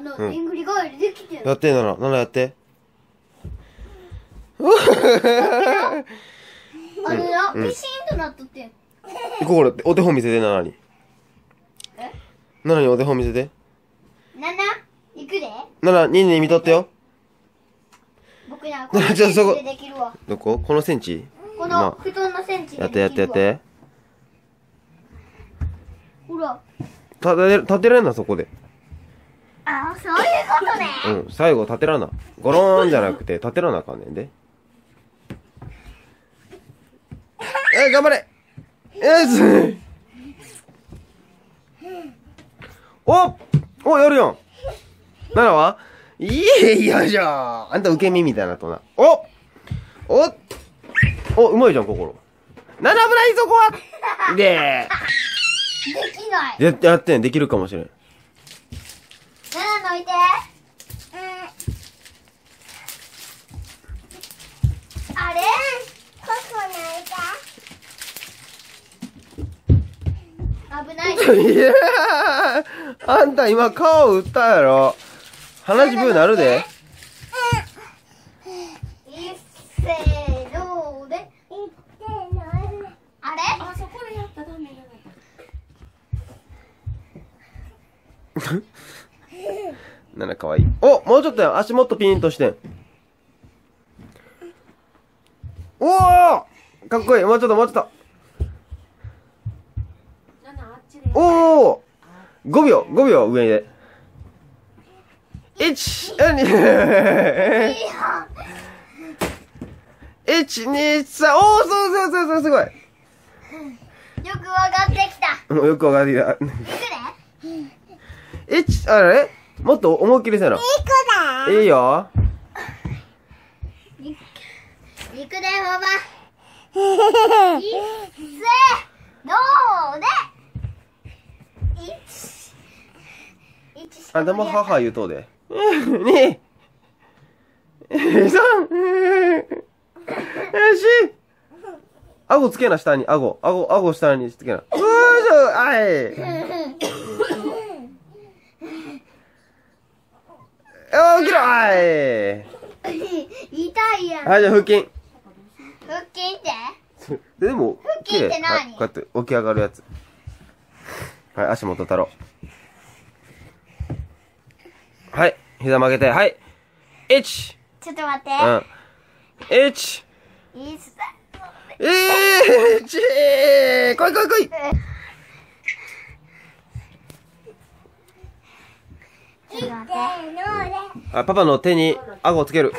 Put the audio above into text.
でんぐり返りできてる。やって、なら、ならやって。あのな、ピシーンとなっとってん。ここれ、お手本見せて、ならに。え？ならにお手本見せて。なな、行くでなら、にに見とってよ。僕な、このセンチでできるわ。どこ？このセンチ？こまの布団のセンチでやってできるわ。やってやって。ほら。立て、立てられんな、そこで。あそういうことね。うん、最後立てらな。ゴローンじゃなくて、立てらなあかんねんで。え、頑張れえすおお、やるやんならは？いいよいしょあんた受け身みたいなとな。おおお、うまいじゃん、心。なな危ないそこはでできない。や、やってん、できるかもしれん。ななのいて。あれここないか危ない。いやーあんた今顔打ったやろ。鼻血ブーなるで。いっせーのーで。あれあそこでやったらだかわいい。おもうちょっとや。足もっとピンとしてん。おーかっこいい。もうちょっともうちょっと。おー !5 秒、5秒上で。1、2、1、2、3、おーそうそうそうそう、すごい。よくわかってきた。もうよくわかってきた。いくで1、あれ？もっと思いっきりせな。いくいいよ。でいくでパパ。いっせーのーあんたも母言うとうで。に、三、よし。顎つけな、下に。顎。顎、顎下につけな。うーしょ、はい。おー、きろはい。痛いやん。はい、じゃあ腹筋。腹筋って？ででも、腹筋って何？こうやって起き上がるやつ。はい、足元太郎。はい、膝曲げて、はい。1、ちょっと待って。うん。1、いいっす。えー、1、来い来い来い。あ、パパの手に顎をつける。